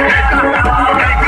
I can't stop.